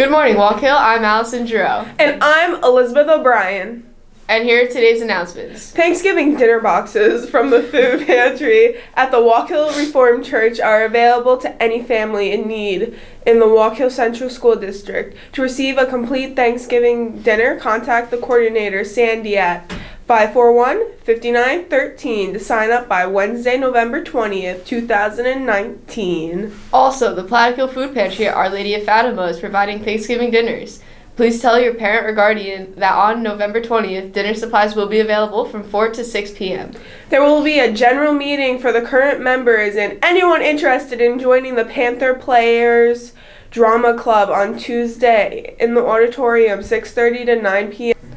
Good morning, Wallkill. I'm Allison Giroux. And I'm Elizabeth O'Brien. And here are today's announcements. Thanksgiving dinner boxes from the food pantry at the Wallkill Reformed Church are available to any family in need in the Wallkill Central School District. To receive a complete Thanksgiving dinner, contact the coordinator, Sandy, at 541 5913 to sign up by Wednesday, November 20th, 2019. Also, the Plattekill Food Pantry at Our Lady of Fatima is providing Thanksgiving dinners. Please tell your parent or guardian that on November 20th, dinner supplies will be available from 4 to 6 p.m. There will be a general meeting for the current members and anyone interested in joining the Panther Players Drama Club on Tuesday in the auditorium 6:30 to 9 p.m.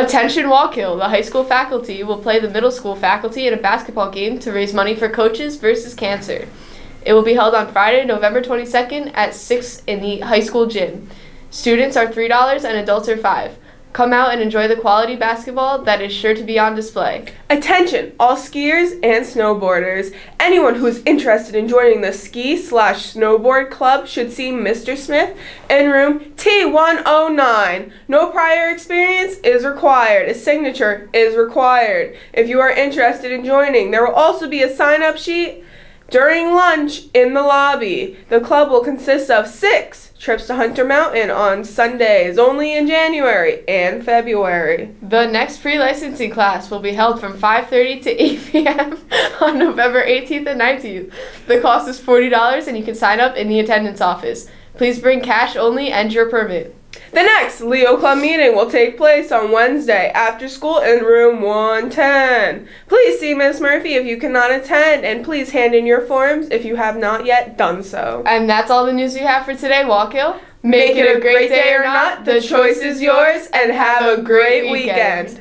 Attention Wallkill, the high school faculty will play the middle school faculty in a basketball game to raise money for coaches versus cancer. It will be held on Friday, November 22nd at 6 in the high school gym. Students are $3 and adults are 5 Come out and enjoy the quality basketball that is sure to be on display. Attention, all skiers and snowboarders. Anyone who is interested in joining the ski slash snowboard club should see Mr. Smith in room T109. No prior experience is required. A signature is required. If you are interested in joining, there will also be a sign up sheet during lunch in the lobby, the club will consist of six trips to Hunter Mountain on Sundays, only in January and February. The next pre-licensing class will be held from 5:30 to 8 p.m. on November 18th and 19th. The cost is $40 and you can sign up in the attendance office. Please bring cash only and your permit. The next Leo Club meeting will take place on Wednesday after school in room 110. Please see Miss Murphy if you cannot attend, and please hand in your forms if you have not yet done so. And that's all the news we have for today, Wallkill. Make, Make it a great day or not, the choice is yours, and have a great weekend.